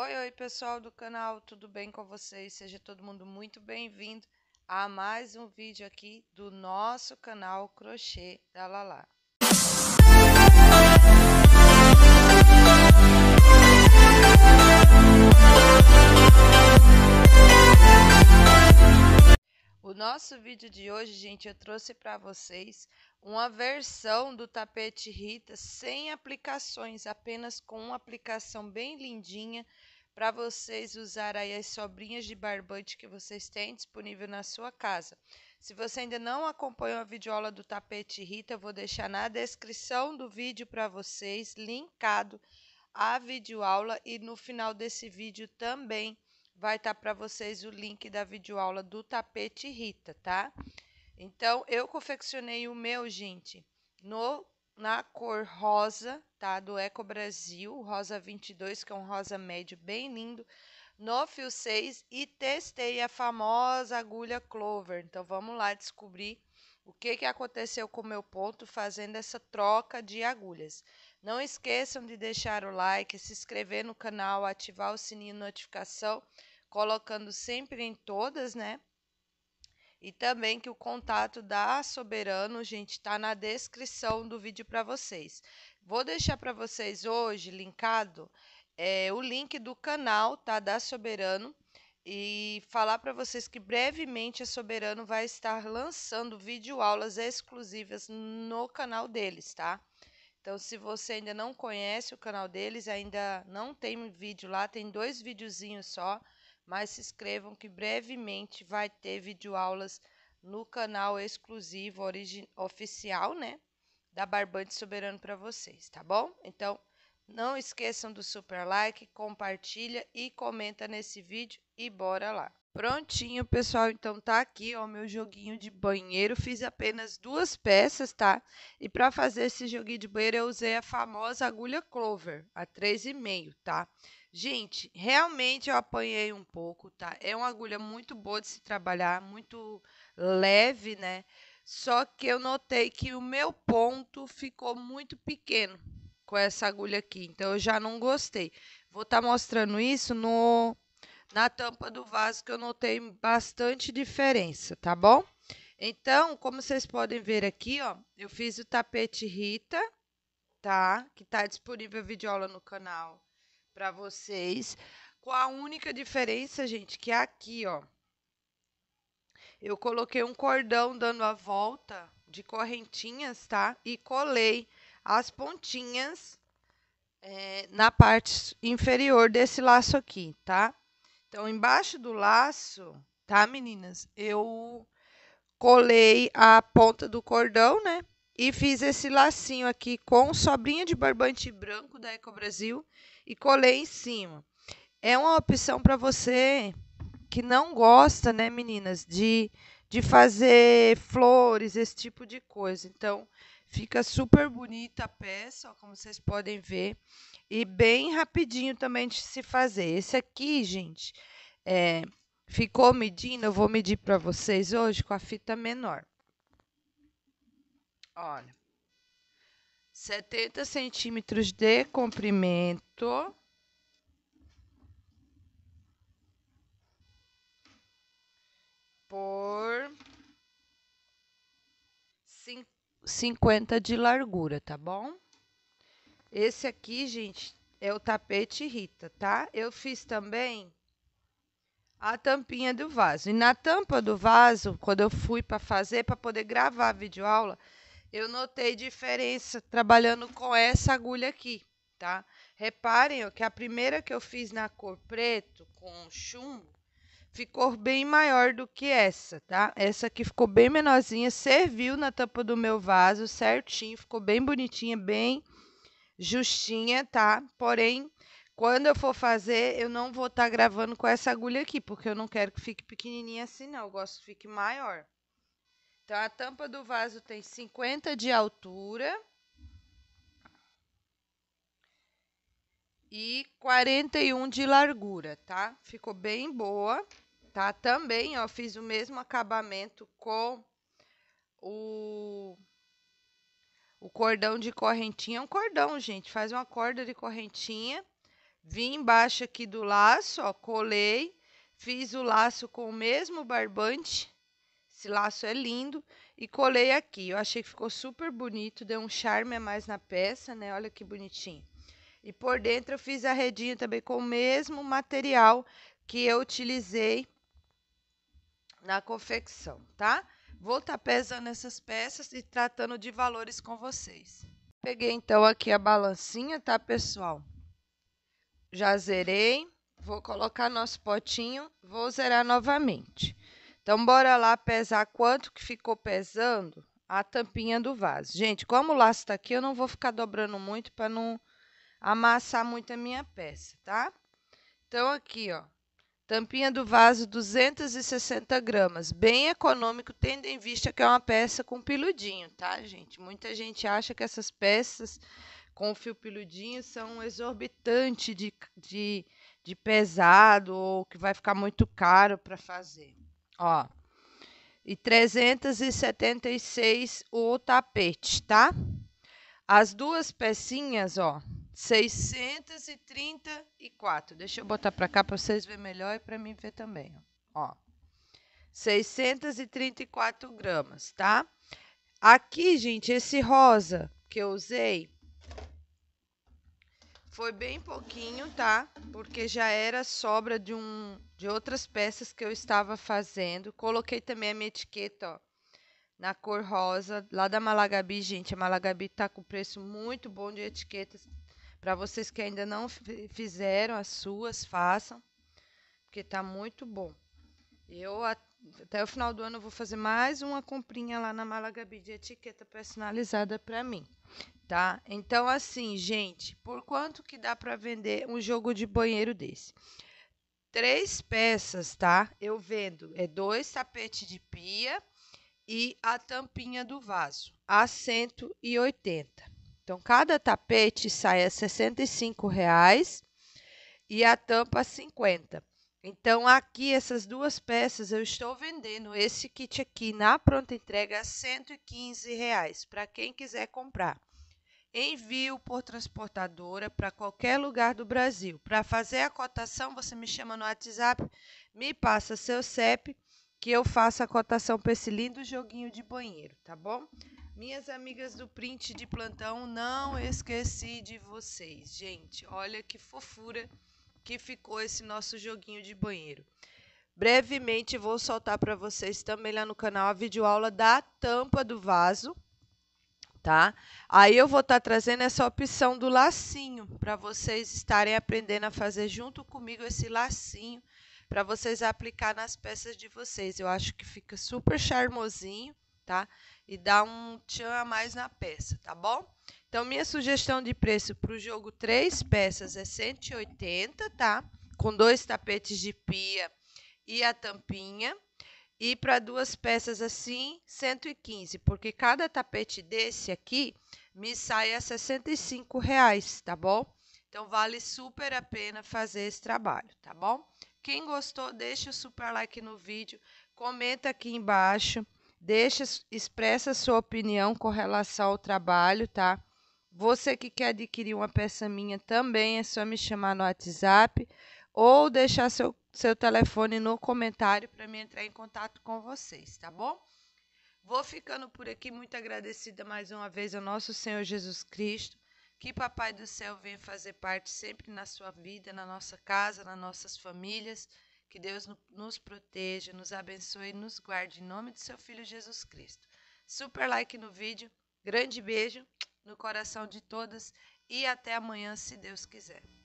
Oi, oi, pessoal do canal, tudo bem com vocês? Seja todo mundo muito bem-vindo a mais um vídeo aqui do nosso canal Crochê da Lala. O nosso vídeo de hoje, gente, eu trouxe para vocês uma versão do tapete Rita sem aplicações, apenas com uma aplicação bem lindinha para vocês usar aí as sobrinhas de barbante que vocês têm disponível na sua casa. Se você ainda não acompanhou a videoaula do tapete Rita, eu vou deixar na descrição do vídeo para vocês, linkado a videoaula e no final desse vídeo também vai estar tá para vocês o link da videoaula do tapete Rita, tá? Então, eu confeccionei o meu, gente, no, na cor rosa, tá? Do Eco Brasil, rosa 22, que é um rosa médio bem lindo, no fio 6 e testei a famosa agulha Clover. Então, vamos lá descobrir o que, que aconteceu com o meu ponto fazendo essa troca de agulhas. Não esqueçam de deixar o like, se inscrever no canal, ativar o sininho de notificação, colocando sempre em todas, né? E também que o contato da Soberano, gente, está na descrição do vídeo para vocês. Vou deixar para vocês hoje linkado é, o link do canal, tá? Da Soberano e falar para vocês que brevemente a Soberano vai estar lançando vídeo aulas exclusivas no canal deles, tá? Então, se você ainda não conhece o canal deles, ainda não tem vídeo lá, tem dois videozinhos só, mas se inscrevam que brevemente vai ter videoaulas no canal exclusivo oficial, né, da Barbante Soberano para vocês, tá bom? Então, não esqueçam do super like, compartilha e comenta nesse vídeo e bora lá. Prontinho, pessoal, então tá aqui, ó, meu joguinho de banheiro. Fiz apenas duas peças, tá? E para fazer esse joguinho de banheiro, eu usei a famosa agulha Clover, a 3,5, tá? Gente, realmente eu apanhei um pouco, tá? É uma agulha muito boa de se trabalhar, muito leve, né? Só que eu notei que o meu ponto ficou muito pequeno com essa agulha aqui, então eu já não gostei. Vou estar tá mostrando isso no na tampa do vaso que eu notei bastante diferença, tá bom? Então, como vocês podem ver aqui, ó, eu fiz o tapete Rita, tá? Que tá disponível a videoaula no canal para vocês, com a única diferença, gente, que é aqui, ó. Eu coloquei um cordão dando a volta de correntinhas, tá? E colei as pontinhas é, na parte inferior desse laço aqui, tá? Então, embaixo do laço, tá, meninas? Eu colei a ponta do cordão, né? E fiz esse lacinho aqui com sobrinha de barbante branco da Eco Brasil e colei em cima. É uma opção para você que não gosta, né, meninas, de, de fazer flores, esse tipo de coisa. Então, fica super bonita a peça, ó, como vocês podem ver. E bem rapidinho também de se fazer. Esse aqui, gente, é, ficou medindo, eu vou medir para vocês hoje com a fita menor. Olha, 70 centímetros de comprimento. Por 50 de largura, tá bom? Esse aqui, gente, é o tapete Rita, tá? Eu fiz também a tampinha do vaso. E na tampa do vaso, quando eu fui para fazer, para poder gravar a videoaula, eu notei diferença trabalhando com essa agulha aqui, tá? Reparem ó, que a primeira que eu fiz na cor preto, com chumbo, ficou bem maior do que essa, tá? Essa aqui ficou bem menorzinha, serviu na tampa do meu vaso certinho, ficou bem bonitinha, bem justinha, tá? Porém, quando eu for fazer, eu não vou estar tá gravando com essa agulha aqui, porque eu não quero que fique pequenininha assim, não. Eu gosto que fique maior. Então, a tampa do vaso tem 50 de altura. E 41 de largura, tá? Ficou bem boa, tá? Também, ó, fiz o mesmo acabamento com o o cordão de correntinha é um cordão, gente. Faz uma corda de correntinha Vim embaixo aqui do laço, ó, colei, fiz o laço com o mesmo barbante. Esse laço é lindo e colei aqui. Eu achei que ficou super bonito, deu um charme a mais na peça, né? Olha que bonitinho. E por dentro eu fiz a redinha também com o mesmo material que eu utilizei na confecção, tá? Vou estar tá pesando essas peças e tratando de valores com vocês. Peguei então aqui a balancinha, tá, pessoal? Já zerei. Vou colocar nosso potinho, vou zerar novamente. Então, bora lá pesar quanto que ficou pesando a tampinha do vaso. Gente, como o laço está aqui, eu não vou ficar dobrando muito para não amassar muito a minha peça, tá? Então, aqui, ó, tampinha do vaso 260 gramas, bem econômico, tendo em vista que é uma peça com piludinho, tá, gente? Muita gente acha que essas peças com fio piludinho são exorbitantes de, de, de pesado ou que vai ficar muito caro para fazer. Ó, e 376 o tapete, tá? As duas pecinhas, ó, 634. Deixa eu botar para cá para vocês verem melhor e para mim ver também, ó. 634 gramas, tá? Aqui, gente, esse rosa que eu usei foi bem pouquinho, tá? Porque já era sobra de um de outras peças que eu estava fazendo. Coloquei também a minha etiqueta, ó, na cor rosa, lá da Malagabi, gente. A Malagabi tá com preço muito bom de etiquetas. Para vocês que ainda não fizeram as suas, façam, porque tá muito bom. Eu até o final do ano vou fazer mais uma comprinha lá na Malagabi de etiqueta personalizada para mim tá? Então, assim, gente, por quanto que dá para vender um jogo de banheiro desse? Três peças, tá? Eu vendo é dois tapetes de pia e a tampinha do vaso a 180. Então, cada tapete sai a 65 reais e a tampa a 50. Então, aqui, essas duas peças, eu estou vendendo esse kit aqui na pronta entrega a 115 reais, para quem quiser comprar envio por transportadora para qualquer lugar do Brasil. Para fazer a cotação, você me chama no WhatsApp, me passa seu CEP, que eu faço a cotação para esse lindo joguinho de banheiro, tá bom? Minhas amigas do print de plantão, não esqueci de vocês. Gente, olha que fofura que ficou esse nosso joguinho de banheiro. Brevemente vou soltar para vocês também lá no canal a videoaula da tampa do vaso tá? Aí eu vou estar tá trazendo essa opção do lacinho para vocês estarem aprendendo a fazer junto comigo esse lacinho para vocês aplicar nas peças de vocês. Eu acho que fica super charmosinho, tá? E dá um tchan a mais na peça, tá bom? Então, minha sugestão de preço para o jogo três peças é 180, tá? Com dois tapetes de pia e a tampinha. E para duas peças assim, 115, porque cada tapete desse aqui me sai a 65 reais, tá bom? Então vale super a pena fazer esse trabalho, tá bom? Quem gostou, deixa o super like no vídeo, comenta aqui embaixo, deixa, expressa sua opinião com relação ao trabalho, tá? Você que quer adquirir uma peça minha também é só me chamar no WhatsApp ou deixar seu seu telefone no comentário para me entrar em contato com vocês, tá bom? Vou ficando por aqui, muito agradecida mais uma vez ao nosso Senhor Jesus Cristo. Que Papai do Céu venha fazer parte sempre na sua vida, na nossa casa, nas nossas famílias. Que Deus nos proteja, nos abençoe e nos guarde em nome do seu Filho Jesus Cristo. Super like no vídeo, grande beijo no coração de todas e até amanhã, se Deus quiser.